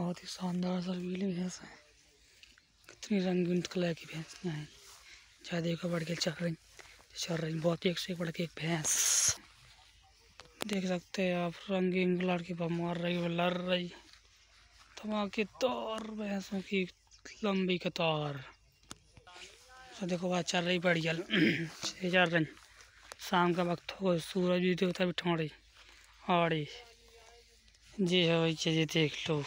बहुत ही शानदार सरवीली भैंस है कितनी रंगीन कलर की भैंस हैं। ज़्यादा देखो बढ़ के चल रही चल रही, बहुत ही एक से बढ़ के एक भैंस। देख सकते हैं आप, रंगीन कलर की मार रही है लड़ रही। धमाके तौर भैंसों की लंबी कतार। तो देखो, बात चल रही बढ़िया। चल रही शाम का वक्त हो, सूरज भी देवता भी ठोड़ी और जी है वही चीज़ें देख लो।